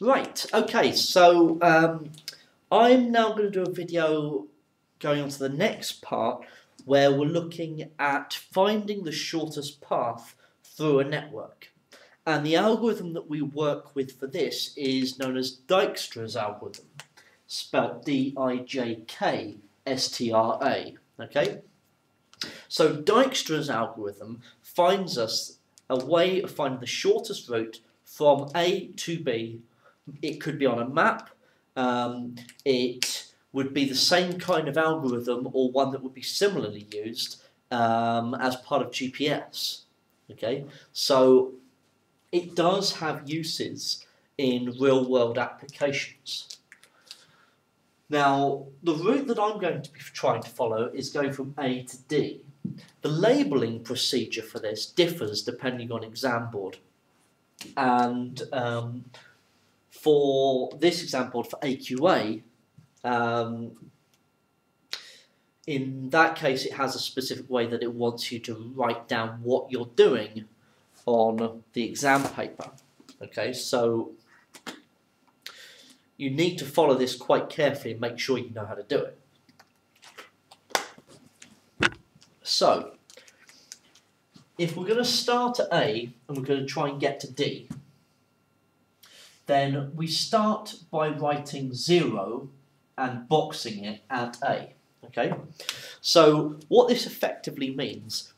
Right, okay, so um, I'm now going to do a video going on to the next part where we're looking at finding the shortest path through a network. And the algorithm that we work with for this is known as Dijkstra's algorithm, spelled D-I-J-K-S-T-R-A, okay? So Dijkstra's algorithm finds us a way of finding the shortest route from A to B. It could be on a map, um, it would be the same kind of algorithm or one that would be similarly used um, as part of GPS. Okay, so it does have uses in real world applications. Now, the route that I'm going to be trying to follow is going from A to D. The labelling procedure for this differs depending on exam board. And um, for this example, for AQA, um, in that case, it has a specific way that it wants you to write down what you're doing on the exam paper. Okay, so you need to follow this quite carefully and make sure you know how to do it. So, if we're going to start at A and we're going to try and get to D, then we start by writing 0 and boxing it at A. Okay, so what this effectively means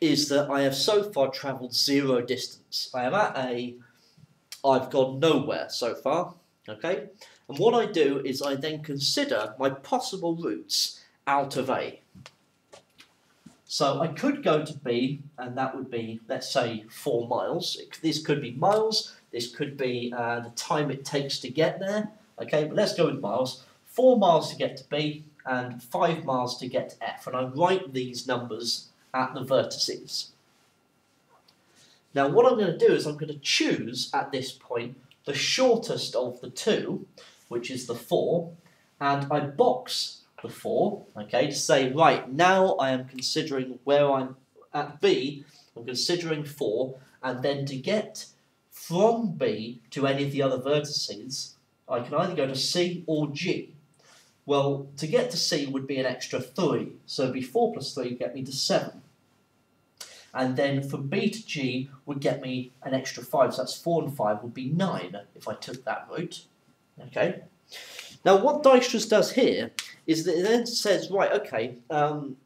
is that I have so far travelled zero distance. I am at A, I've gone nowhere so far. Okay, and what I do is I then consider my possible routes out of A. So I could go to B, and that would be, let's say, four miles. This could be miles, this could be uh, the time it takes to get there. Okay, but let's go with miles. Four miles to get to B and five miles to get to F. And I write these numbers at the vertices. Now what I'm going to do is I'm going to choose at this point the shortest of the two, which is the 4, and I box the 4, okay, to say, right, now I am considering where I'm at B, I'm considering 4, and then to get from B to any of the other vertices, I can either go to C or G. Well, to get to C would be an extra 3, so it'd be 4 plus 3 would get me to 7. And then from B to G would get me an extra 5, so that's 4 and 5 would be 9 if I took that route. Okay. Now what Dijkstra's does here is that it then says, right, okay, um,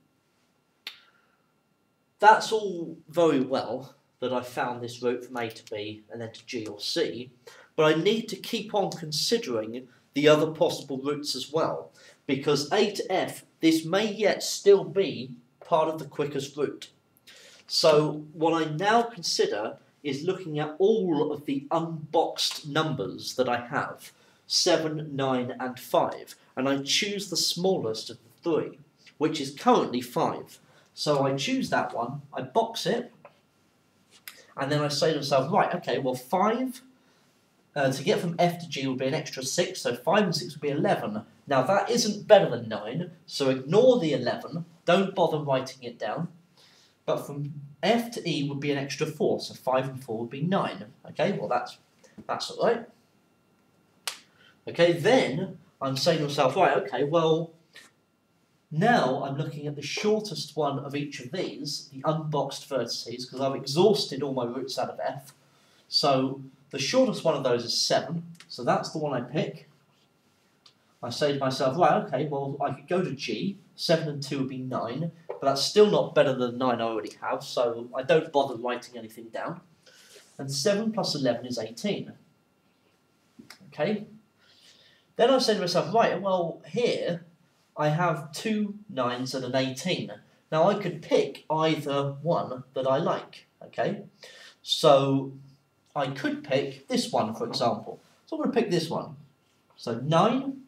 that's all very well, that I found this route from A to B and then to G or C, but I need to keep on considering the other possible routes as well, because A to F, this may yet still be part of the quickest route. So what I now consider is looking at all of the unboxed numbers that I have, 7, 9 and 5, and I choose the smallest of the three, which is currently 5. So I choose that one, I box it, and then I say to myself, right, okay, well, 5 uh, to get from F to G would be an extra 6, so 5 and 6 would be 11. Now, that isn't better than 9, so ignore the 11, don't bother writing it down. But from F to E would be an extra 4, so 5 and 4 would be 9. Okay, well, that's, that's all right. Okay, then I'm saying to myself, right, okay, well, now I'm looking at the shortest one of each of these, the unboxed vertices, because I've exhausted all my routes out of F. So the shortest one of those is 7, so that's the one I pick. I say to myself, right, okay, well, I could go to G, 7 and 2 would be 9, but that's still not better than 9 I already have, so I don't bother writing anything down. And 7 plus 11 is 18. Okay? Then I say to myself, right, well, here I have two nines and an 18. Now I could pick either one that I like, okay? So I could pick this one, for example. So I'm going to pick this one. So 9.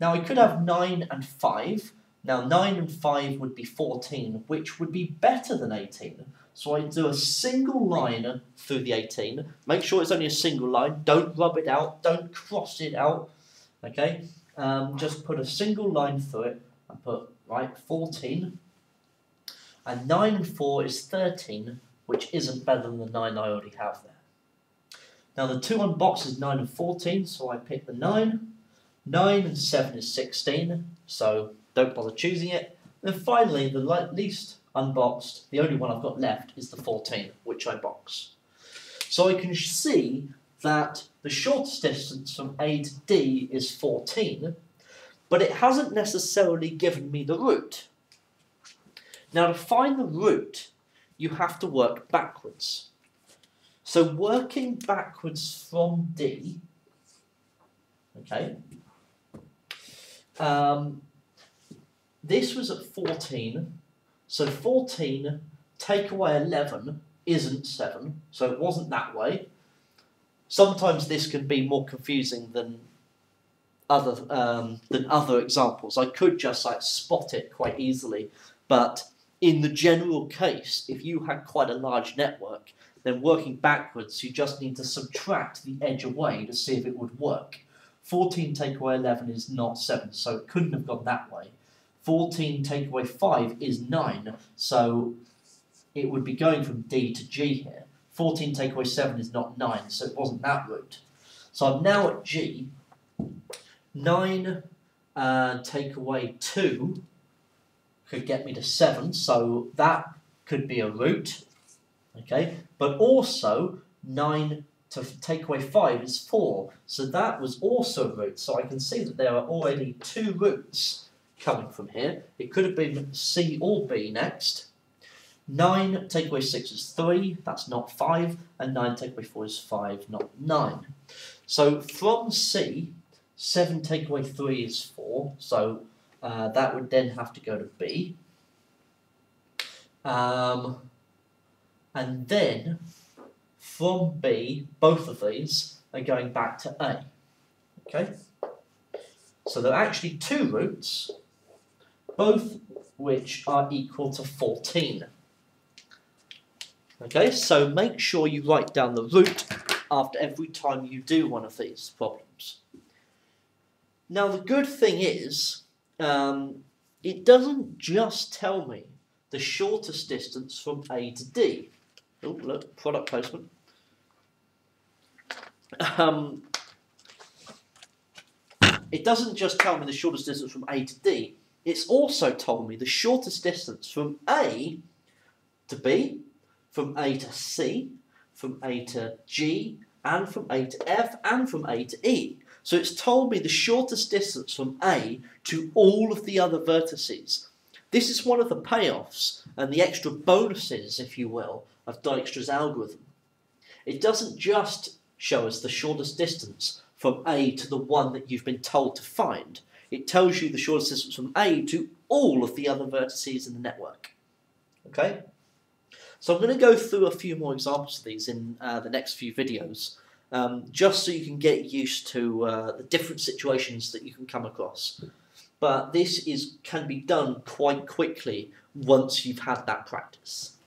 Now I could have 9 and 5. Now 9 and 5 would be 14, which would be better than 18. So I do a single line through the 18. Make sure it's only a single line. Don't rub it out. Don't cross it out. Okay? Um, just put a single line through it and put, right, 14. And 9 and 4 is 13, which isn't better than the 9 I already have there. Now the 2 on box is 9 and 14, so I pick the 9. 9 and 7 is 16, so don't bother choosing it. And finally, the least unboxed, the only one I've got left, is the 14, which I box. So I can see that the shortest distance from A to D is 14, but it hasn't necessarily given me the route. Now to find the route, you have to work backwards. So working backwards from D, okay, um, this was at 14, so 14 take away 11 isn't 7, so it wasn't that way. Sometimes this can be more confusing than other um, than other examples. I could just like spot it quite easily, but in the general case, if you had quite a large network, then working backwards, you just need to subtract the edge away to see if it would work. 14 take away 11 is not 7, so it couldn't have gone that way. 14 take away 5 is 9, so it would be going from D to G here. 14 take away 7 is not 9, so it wasn't that route. So I'm now at G. 9 uh, take away 2 could get me to 7, so that could be a route. Okay, but also 9 to take away 5 is 4, so that was also a route. So I can see that there are already two routes coming from here. It could have been C or B next. 9 take away 6 is 3, that's not 5, and 9 take away 4 is 5, not 9. So from C, 7 take away 3 is 4, so uh, that would then have to go to B. Um, and then from B, both of these are going back to A. Okay? So there are actually two routes, both which are equal to 14. Okay, so make sure you write down the route after every time you do one of these problems. Now the good thing is, um, it doesn't just tell me the shortest distance from A to D. Oh, look, product placement. Um, it doesn't just tell me the shortest distance from A to D, it's also told me the shortest distance from A to B, from A to C, from A to G, and from A to F, and from A to E. So it's told me the shortest distance from A to all of the other vertices. This is one of the payoffs and the extra bonuses, if you will, of Dijkstra's algorithm. It doesn't just show us the shortest distance from A to the one that you've been told to find. It tells you the shortest distance from A to all of the other vertices in the network. Okay? So I'm going to go through a few more examples of these in uh, the next few videos, um, just so you can get used to uh, the different situations that you can come across. But this is can be done quite quickly once you've had that practice.